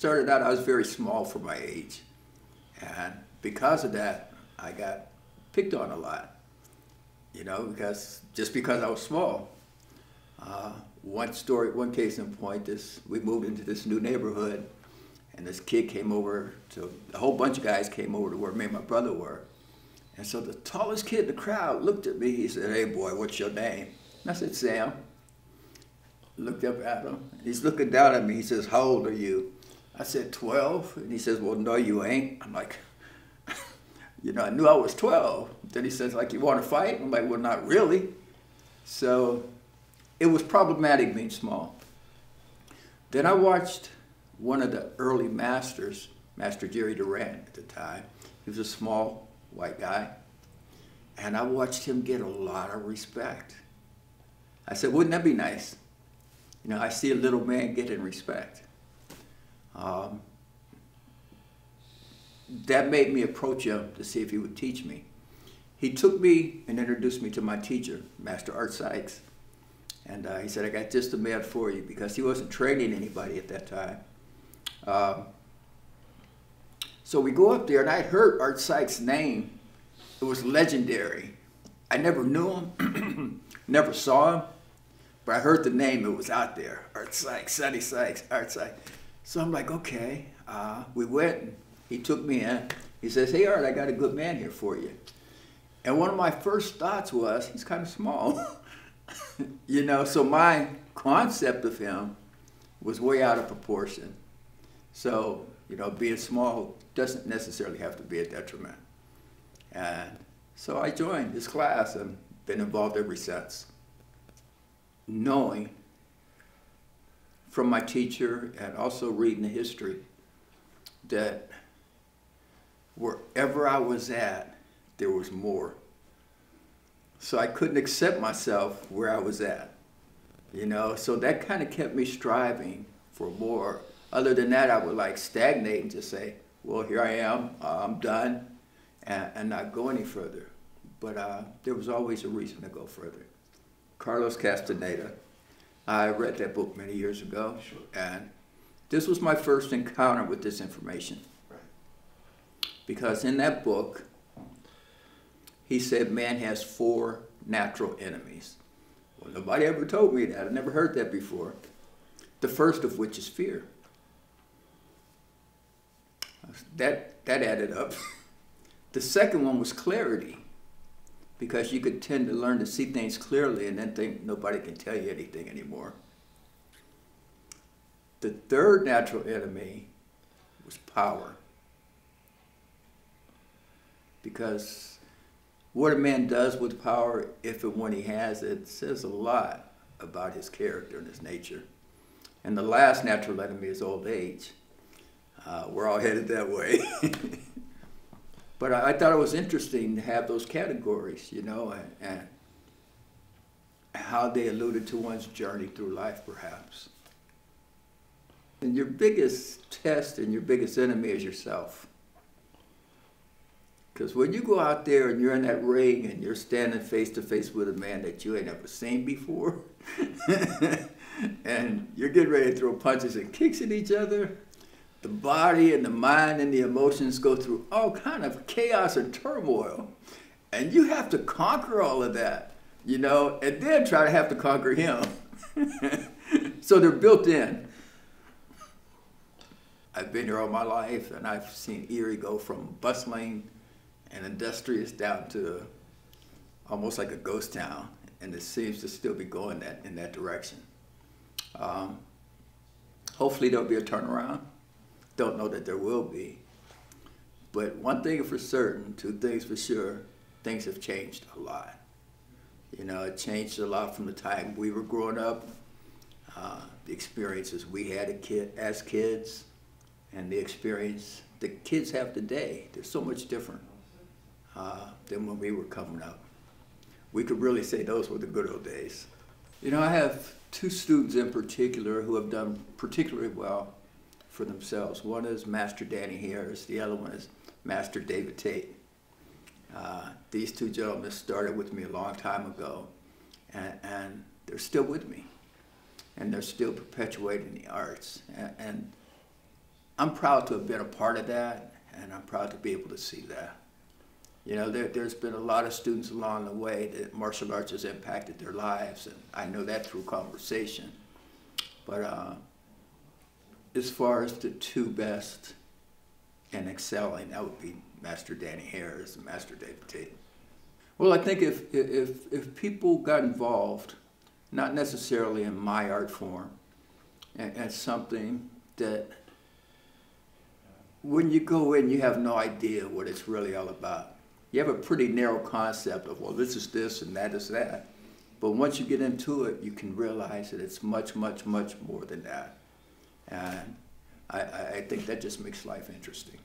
started out, I was very small for my age. And because of that, I got picked on a lot. You know, because just because I was small. Uh, one story, one case in point is we moved into this new neighborhood and this kid came over to, a whole bunch of guys came over to where me and my brother were. And so the tallest kid in the crowd looked at me, he said, hey boy, what's your name? And I said, Sam. Looked up at him, he's looking down at me, he says, how old are you? I said, 12. And he says, well, no, you ain't. I'm like, you know, I knew I was 12. Then he says, like, you want to fight? I'm like, well, not really. So it was problematic being small. Then I watched one of the early masters, Master Jerry Durant at the time. He was a small white guy. And I watched him get a lot of respect. I said, wouldn't that be nice? You know, I see a little man getting respect. Um, that made me approach him to see if he would teach me. He took me and introduced me to my teacher, Master Art Sykes. And uh, he said, I got just the man for you because he wasn't training anybody at that time. Um, so we go up there, and I heard Art Sykes' name. It was legendary. I never knew him, never saw him, but I heard the name. It was out there. Art Sykes, Sonny Sykes, Art Sykes. So I'm like, okay. Uh, we went. He took me in. He says, hey, Art, I got a good man here for you. And one of my first thoughts was, he's kind of small. you know, so my concept of him was way out of proportion. So, you know, being small doesn't necessarily have to be a detriment. And so I joined this class and been involved ever since. Knowing from my teacher and also reading the history that wherever I was at, there was more. So I couldn't accept myself where I was at, you know? So that kind of kept me striving for more. Other than that, I would like stagnate and just say, well, here I am, uh, I'm done, and, and, not go any further. But uh, there was always a reason to go further. Carlos Castaneda. I read that book many years ago, sure. and this was my first encounter with this information. Right. Because in that book, he said man has four natural enemies. Well, nobody ever told me that. I never heard that before. The first of which is fear. That, that added up. the second one was clarity, because you could tend to learn to see things clearly and then think nobody can tell you anything anymore. The third natural enemy was power. Because what a man does with power, if and when he has it, says a lot about his character and his nature. And the last natural enemy is old age. Uh, we're all headed that way. but I, I, thought it was interesting to have those categories, you know, and, and how they alluded to one's journey through life, perhaps. And your biggest test and your biggest enemy is yourself. Because when you go out there and you're in that ring and you're standing face to face with a man that you ain't ever seen before, and you're getting ready to throw punches and kicks at each other, the body and the mind and the emotions go through all kind of chaos and turmoil. And you have to conquer all of that, you know, and then try to have to conquer him. so they're built in. I've been here all my life and I've seen Erie go from bustling and industrious down to almost like a ghost town, and it seems to still be going that in that direction. Um, hopefully there'll be a turnaround. Don't know that there will be. But one thing for certain, two things for sure, things have changed a lot. You know, it changed a lot from the time we were growing up, uh, the experiences we had kid, as kids, and the experience the kids have today. They're so much different uh, than when we were coming up. We could really say those were the good old days. You know, I have two students in particular who have done particularly well for themselves. One is Master Danny Harris, the other one is Master David Tate. Uh, these two gentlemen started with me a long time ago, and, and, they're still with me, and they're still perpetuating the arts. And, and I'm proud to have been a part of that, and I'm proud to be able to see that. You know, there, there's been a lot of students along the way that martial arts has impacted their lives, and I know that through conversation. But uh, as far as the two best and excelling, that would be Master Danny Harris and Master David Tate. Well, I think if, if, if people got involved, not necessarily in my art form, and, and something that when you go in, you have no idea what it's really all about. You have a pretty narrow concept of, well, this is this and that is that. But once you get into it, you can realize that it's much, much, much more than that. And I, I think that just makes life interesting.